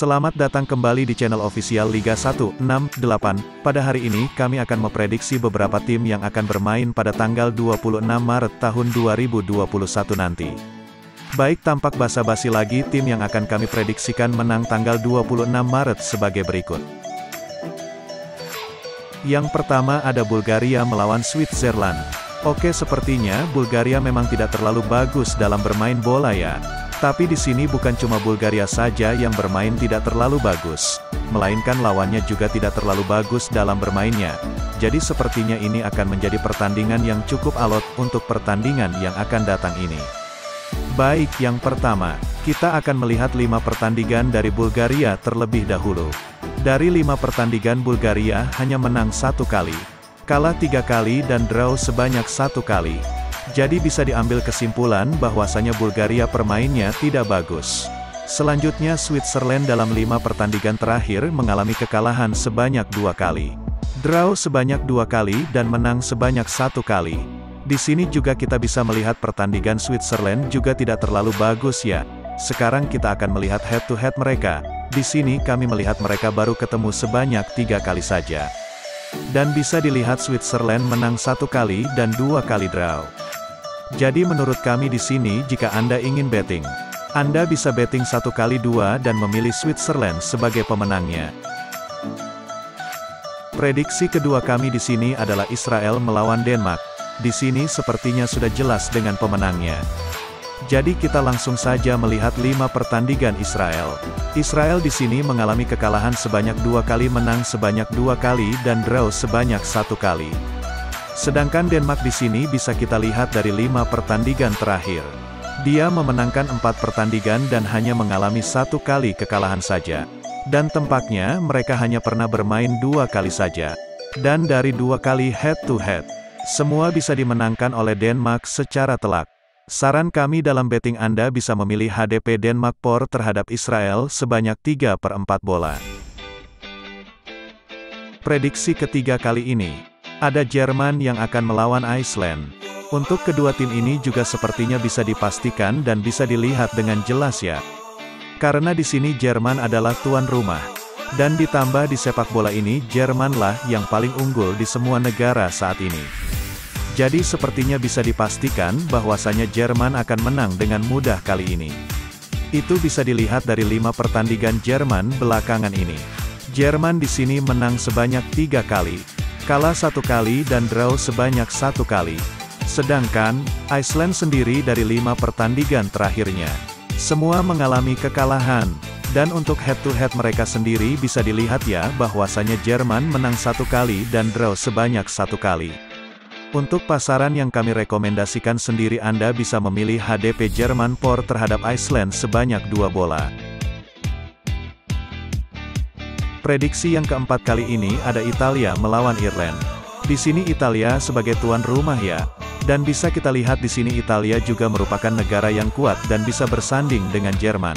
Selamat datang kembali di channel official Liga 1, 6, 8. Pada hari ini, kami akan memprediksi beberapa tim yang akan bermain pada tanggal 26 Maret tahun 2021 nanti. Baik tampak basa-basi lagi tim yang akan kami prediksikan menang tanggal 26 Maret sebagai berikut. Yang pertama ada Bulgaria melawan Switzerland. Oke sepertinya Bulgaria memang tidak terlalu bagus dalam bermain bola ya. Tapi di sini bukan cuma Bulgaria saja yang bermain tidak terlalu bagus, melainkan lawannya juga tidak terlalu bagus dalam bermainnya. Jadi sepertinya ini akan menjadi pertandingan yang cukup alot untuk pertandingan yang akan datang ini. Baik, yang pertama, kita akan melihat lima pertandingan dari Bulgaria terlebih dahulu. Dari lima pertandingan Bulgaria hanya menang satu kali, kalah tiga kali dan draw sebanyak satu kali. Jadi bisa diambil kesimpulan bahwasanya Bulgaria permainnya tidak bagus. Selanjutnya Switzerland dalam lima pertandingan terakhir mengalami kekalahan sebanyak dua kali. Draw sebanyak dua kali dan menang sebanyak satu kali. Di sini juga kita bisa melihat pertandingan Switzerland juga tidak terlalu bagus ya. Sekarang kita akan melihat head-to-head -head mereka. Di sini kami melihat mereka baru ketemu sebanyak tiga kali saja. Dan bisa dilihat Switzerland menang satu kali dan dua kali draw. Jadi menurut kami di sini jika Anda ingin betting, Anda bisa betting satu kali dua dan memilih Switzerland sebagai pemenangnya. Prediksi kedua kami di sini adalah Israel melawan Denmark. Di sini sepertinya sudah jelas dengan pemenangnya. Jadi kita langsung saja melihat lima pertandingan Israel. Israel di sini mengalami kekalahan sebanyak dua kali menang sebanyak dua kali dan draw sebanyak satu kali. Sedangkan Denmark di sini bisa kita lihat dari lima pertandingan terakhir. Dia memenangkan empat pertandingan dan hanya mengalami satu kali kekalahan saja. Dan tempatnya mereka hanya pernah bermain dua kali saja. Dan dari dua kali head-to-head, -head, semua bisa dimenangkan oleh Denmark secara telak. Saran kami dalam betting Anda bisa memilih HDP Denmark POR terhadap Israel sebanyak 3 per 4 bola. Prediksi ketiga kali ini, ada Jerman yang akan melawan Iceland. Untuk kedua tim ini juga sepertinya bisa dipastikan dan bisa dilihat dengan jelas ya. Karena di sini Jerman adalah tuan rumah. Dan ditambah di sepak bola ini Jermanlah yang paling unggul di semua negara saat ini. Jadi sepertinya bisa dipastikan bahwasanya Jerman akan menang dengan mudah kali ini. Itu bisa dilihat dari lima pertandingan Jerman belakangan ini. Jerman di sini menang sebanyak tiga kali, kalah satu kali dan draw sebanyak satu kali. Sedangkan, Iceland sendiri dari lima pertandingan terakhirnya. Semua mengalami kekalahan. Dan untuk head-to-head -head mereka sendiri bisa dilihat ya bahwasanya Jerman menang satu kali dan draw sebanyak satu kali. Untuk pasaran yang kami rekomendasikan sendiri Anda bisa memilih HDP Jerman POR terhadap Iceland sebanyak dua bola. Prediksi yang keempat kali ini ada Italia melawan Irland. Di sini Italia sebagai tuan rumah ya. Dan bisa kita lihat di sini Italia juga merupakan negara yang kuat dan bisa bersanding dengan Jerman.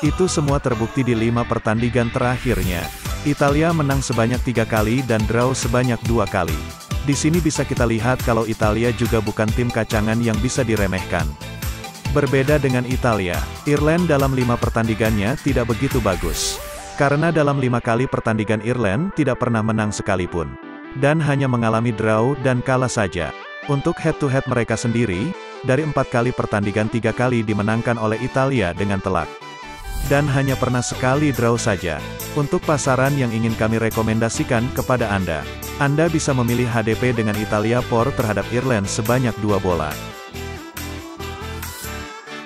Itu semua terbukti di lima pertandingan terakhirnya. Italia menang sebanyak tiga kali dan draw sebanyak dua kali. Di sini bisa kita lihat kalau Italia juga bukan tim kacangan yang bisa diremehkan. Berbeda dengan Italia, Irland dalam lima pertandingannya tidak begitu bagus. Karena dalam lima kali pertandingan Irland tidak pernah menang sekalipun. Dan hanya mengalami draw dan kalah saja. Untuk head-to-head -head mereka sendiri, dari empat kali pertandingan tiga kali dimenangkan oleh Italia dengan telak. Dan hanya pernah sekali draw saja. Untuk pasaran yang ingin kami rekomendasikan kepada Anda, Anda bisa memilih HDP dengan Italia POR terhadap Irland sebanyak dua bola.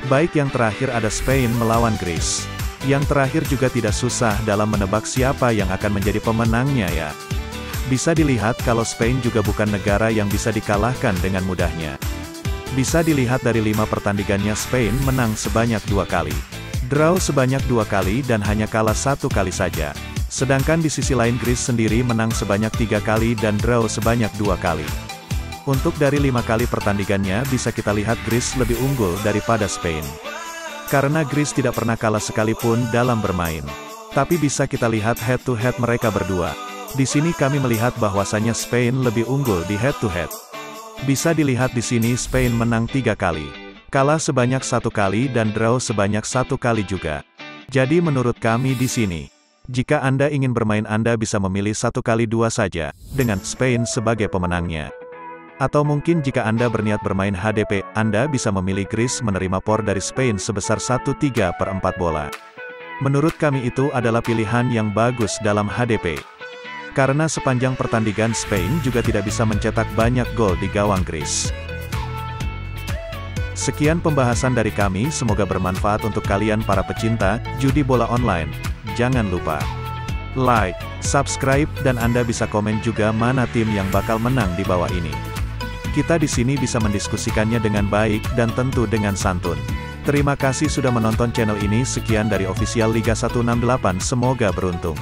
Baik yang terakhir ada Spain melawan Greece. Yang terakhir juga tidak susah dalam menebak siapa yang akan menjadi pemenangnya ya. Bisa dilihat kalau Spain juga bukan negara yang bisa dikalahkan dengan mudahnya. Bisa dilihat dari lima pertandingannya Spain menang sebanyak dua kali. Draw sebanyak dua kali dan hanya kalah satu kali saja. Sedangkan di sisi lain Greece sendiri menang sebanyak tiga kali dan draw sebanyak dua kali. Untuk dari lima kali pertandingannya bisa kita lihat Greece lebih unggul daripada Spain. Karena Greece tidak pernah kalah sekalipun dalam bermain. Tapi bisa kita lihat head-to-head -head mereka berdua. Di sini kami melihat bahwasanya Spain lebih unggul di head-to-head. -head. Bisa dilihat di sini Spain menang tiga kali. Kalah sebanyak satu kali dan draw sebanyak satu kali juga. Jadi menurut kami di sini, jika Anda ingin bermain Anda bisa memilih satu kali dua saja, dengan Spain sebagai pemenangnya. Atau mungkin jika Anda berniat bermain HDP, Anda bisa memilih Greece menerima por dari Spain sebesar 1-3 per 4 bola. Menurut kami itu adalah pilihan yang bagus dalam HDP. Karena sepanjang pertandingan Spain juga tidak bisa mencetak banyak gol di gawang Greece. Sekian pembahasan dari kami, semoga bermanfaat untuk kalian para pecinta judi bola online. Jangan lupa like, subscribe, dan Anda bisa komen juga mana tim yang bakal menang di bawah ini. Kita di sini bisa mendiskusikannya dengan baik dan tentu dengan santun. Terima kasih sudah menonton channel ini. Sekian dari official Liga 168. Semoga beruntung.